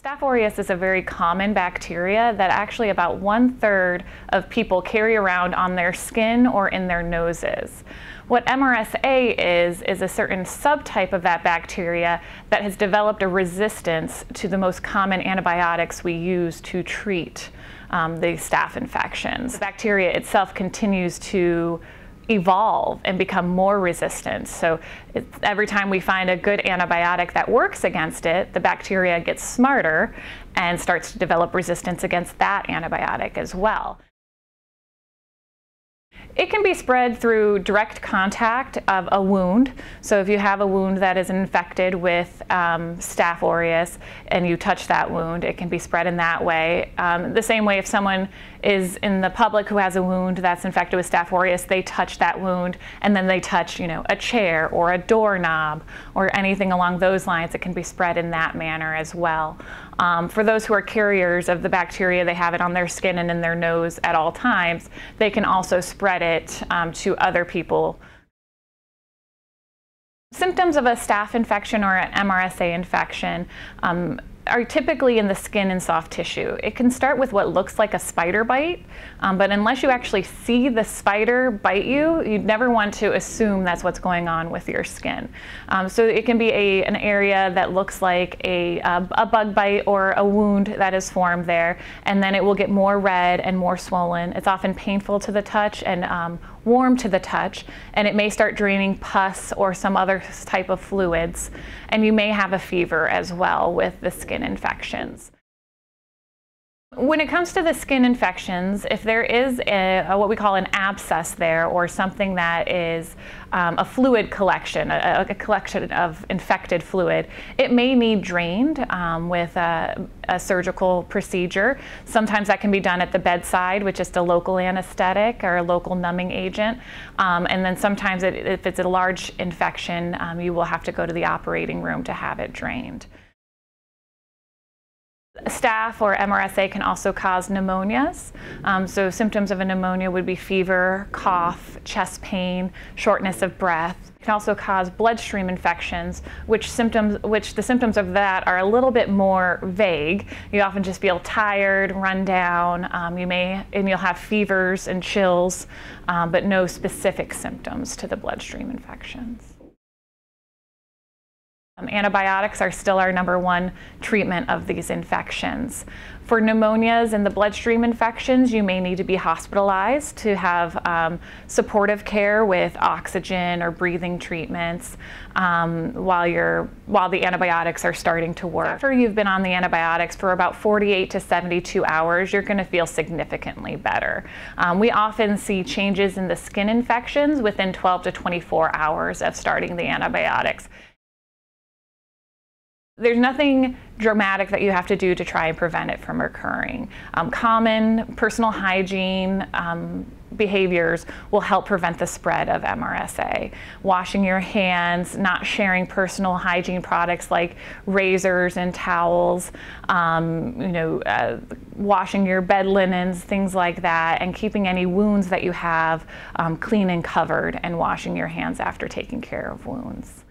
Staph aureus is a very common bacteria that actually about one third of people carry around on their skin or in their noses. What MRSA is, is a certain subtype of that bacteria that has developed a resistance to the most common antibiotics we use to treat um, the staph infections. The bacteria itself continues to evolve and become more resistant. So every time we find a good antibiotic that works against it, the bacteria gets smarter and starts to develop resistance against that antibiotic as well. It can be spread through direct contact of a wound. So if you have a wound that is infected with um, Staph aureus and you touch that wound, it can be spread in that way. Um, the same way if someone is in the public who has a wound that's infected with Staph aureus, they touch that wound and then they touch, you know, a chair or a doorknob or anything along those lines. It can be spread in that manner as well. Um, for those who are carriers of the bacteria, they have it on their skin and in their nose at all times. They can also spread it um, to other people. Symptoms of a staph infection or an MRSA infection um, are typically in the skin and soft tissue. It can start with what looks like a spider bite, um, but unless you actually see the spider bite you, you'd never want to assume that's what's going on with your skin. Um, so it can be a, an area that looks like a, a, a, bug bite or a wound that is formed there, and then it will get more red and more swollen. It's often painful to the touch and um, warm to the touch, and it may start draining pus or some other type of fluids. And you may have a fever as well with the skin infections. When it comes to the skin infections, if there is a, a, what we call an abscess there or something that is um, a fluid collection, a, a, collection of infected fluid, it may need drained um, with a, a, surgical procedure. Sometimes that can be done at the bedside with just a local anesthetic or a local numbing agent. Um, and then sometimes it, if it's a large infection, um, you will have to go to the operating room to have it drained. Staph or MRSA can also cause pneumonias. Um, so symptoms of a pneumonia would be fever, cough, chest pain, shortness of breath. It can also cause bloodstream infections, which symptoms, which the symptoms of that are a little bit more vague. You often just feel tired, run down. Um, you may, and you'll have fevers and chills, um, but no specific symptoms to the bloodstream infections. Um, antibiotics are still our number one treatment of these infections. For pneumonias and the bloodstream infections, you may need to be hospitalized to have um, supportive care with oxygen or breathing treatments um, while, you're, while the antibiotics are starting to work. After you've been on the antibiotics for about 48 to 72 hours, you're going to feel significantly better. Um, we often see changes in the skin infections within 12 to 24 hours of starting the antibiotics. There's nothing dramatic that you have to do to try and prevent it from occurring. Um, common personal hygiene um, behaviors will help prevent the spread of MRSA. Washing your hands, not sharing personal hygiene products like razors and towels, um, you know, uh, washing your bed linens, things like that, and keeping any wounds that you have um, clean and covered and washing your hands after taking care of wounds.